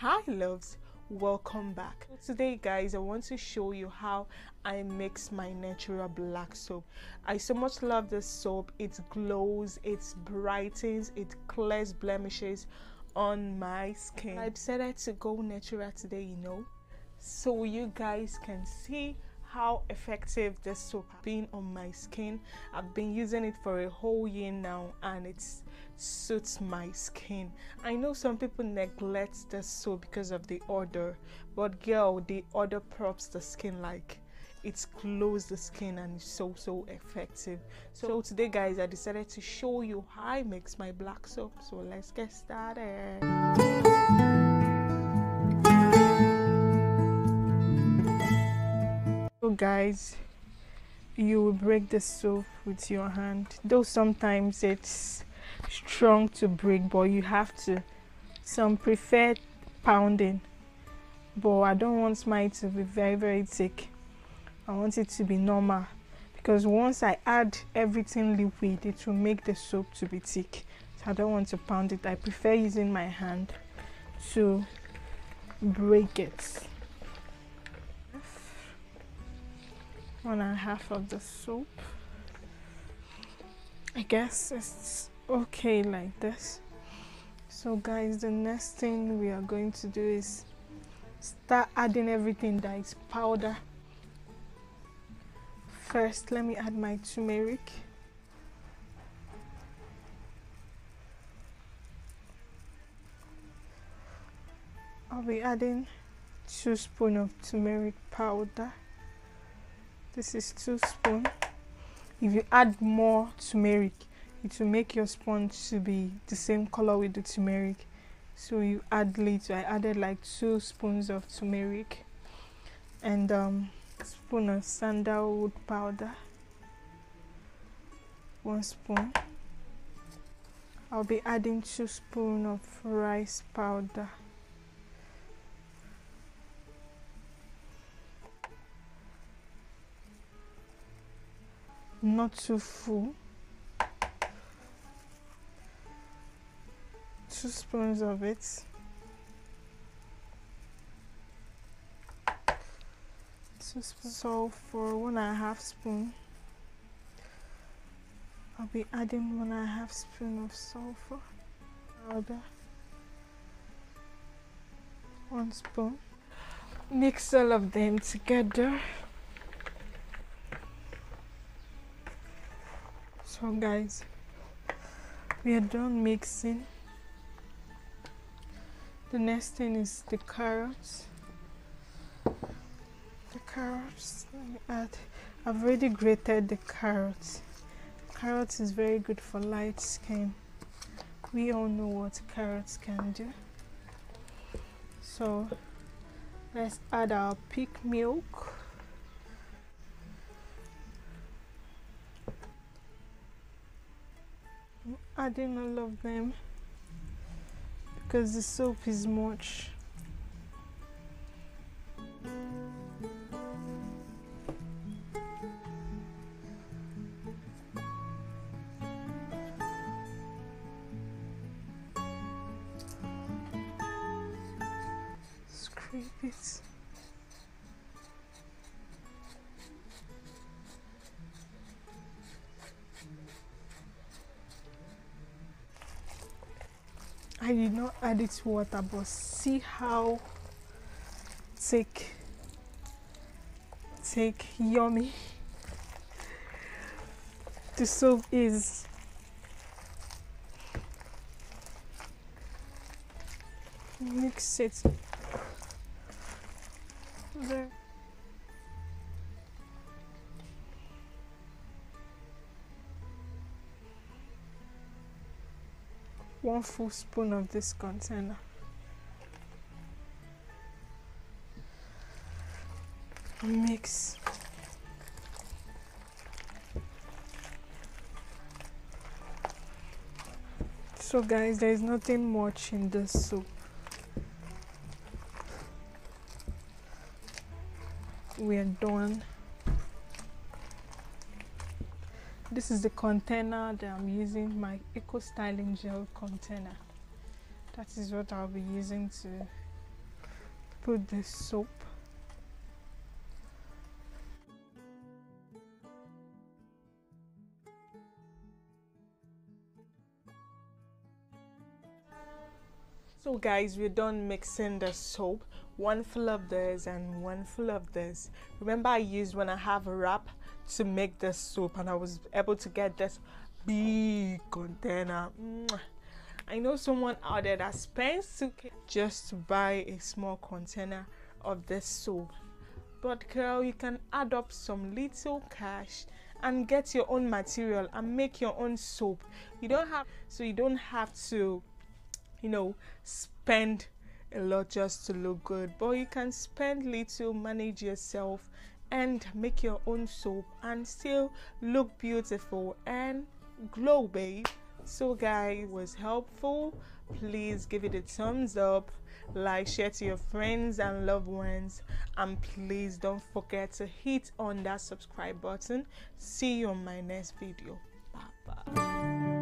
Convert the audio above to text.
hi loves. Welcome back. Today guys i want to show you how i mix my natural black soap. I so much love this soap. It glows it brightens it clears blemishes on my skin. I decided to go natural today you know so you guys can see how effective this soap has been on my skin. I've been using it for a whole year now and it suits my skin. I know some people neglect the soap because of the odor but girl the odor props the skin like it glows the skin and it's so so effective. So today guys i decided to show you how i mix my black soap. So let's get started so guys you will break the soap with your hand. Though sometimes it's strong to break but you have to. Some prefer pounding but i don't want mine to be very very thick. I want it to be normal because once i add everything liquid it will make the soap to be thick. So i don't want to pound it. I prefer using my hand to break it one and a half of the soap. I guess it's okay like this. So guys, the next thing we are going to do is start adding everything that is powder. First, let me add my turmeric. I'll be adding two spoon of turmeric powder this is two spoon. If you add more turmeric it will make your sponge to be the same color with the turmeric. So you add little i added like two spoons of turmeric and um spoon of sandalwood powder. One spoon. I'll be adding two spoon of rice powder not too full. Two spoons of it. Two spoons. So for one and a half spoon I'll be adding one and a half spoon of sulfur. Powder. One spoon. Mix all of them together so guys we are done mixing. The next thing is the carrots. The carrots add. I've already grated the carrots. Carrots is very good for light skin. We all know what carrots can do. So let's add our peak milk adding all of them. Because the soap is much. Scrape it I did not add it to water, but see how thick, thick, yummy the soup is. Mix it. There. One full spoon of this container. Mix. So guys there is nothing much in this soup. We are done this is the container that I'm using my Eco Styler gel container that is what I'll be using to put the soap So guys, we're done mixing the soap. One full of this and one full of this. Remember I used when I have a wrap to make this soap and I was able to get this big container. I know someone out there that spends just to buy a small container of this soap. But girl, you can add up some little cash and get your own material and make your own soap. You don't have so you don't have to you know, spend a lot just to look good, but you can spend little, manage yourself, and make your own soap and still look beautiful and glow, babe. So, guys, was helpful. Please give it a thumbs up, like, share to your friends and loved ones, and please don't forget to hit on that subscribe button. See you on my next video. Bye bye.